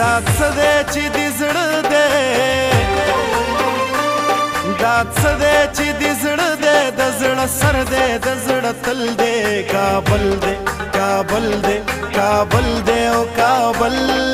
دا څه دی چې د زړه دی دا څه دی چې د زړه دی د زړه سر دی د زړه تل دی کابل دی کابل دی کابل دی او کابل